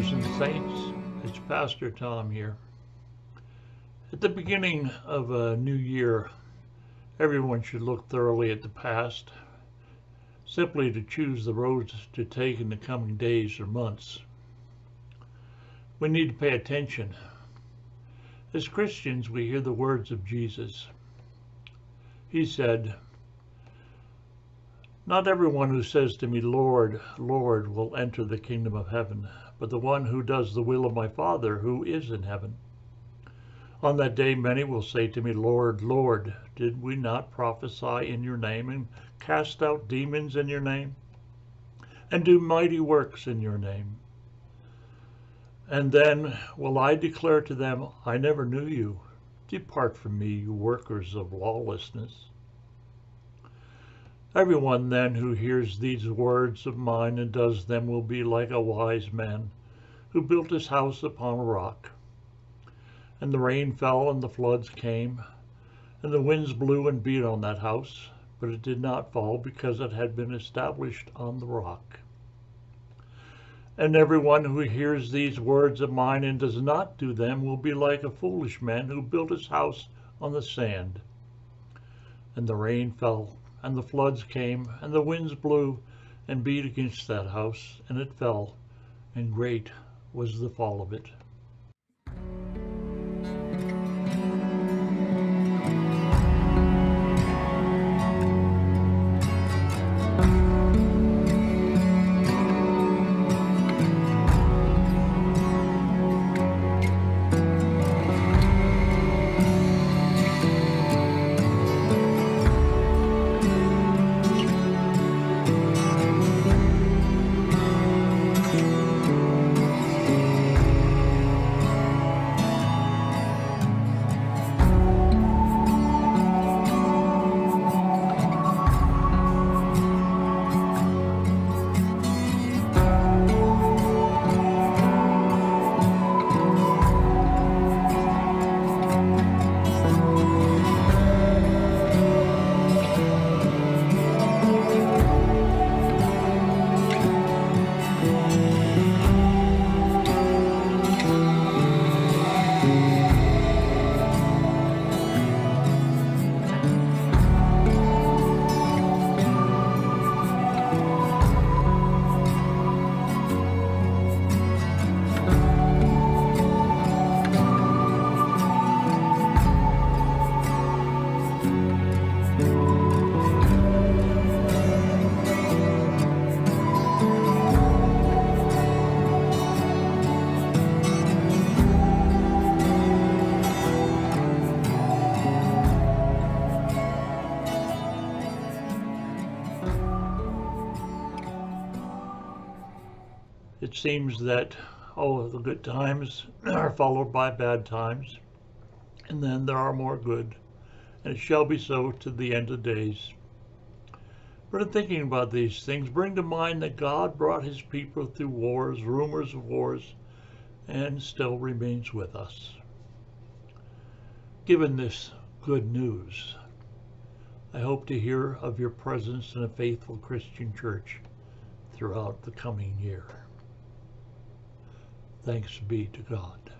brothers and saints. It's Pastor Tom here. At the beginning of a new year, everyone should look thoroughly at the past, simply to choose the roads to take in the coming days or months. We need to pay attention. As Christians, we hear the words of Jesus. He said, Not everyone who says to me, Lord, Lord, will enter the kingdom of heaven, but the one who does the will of my Father who is in heaven. On that day many will say to me, Lord, Lord, did we not prophesy in your name and cast out demons in your name and do mighty works in your name? And then will I declare to them, I never knew you. Depart from me, you workers of lawlessness. Everyone then who hears these words of mine and does them will be like a wise man who built his house upon a rock. And the rain fell and the floods came, and the winds blew and beat on that house, but it did not fall because it had been established on the rock. And everyone who hears these words of mine and does not do them will be like a foolish man who built his house on the sand. And the rain fell, and the floods came, and the winds blew and beat against that house, and it fell, and great was the fall of it. It seems that all of the good times are followed by bad times, and then there are more good, and it shall be so to the end of days. But in thinking about these things, bring to mind that God brought his people through wars, rumors of wars, and still remains with us. Given this good news, I hope to hear of your presence in a faithful Christian church throughout the coming year. Thanks be to God.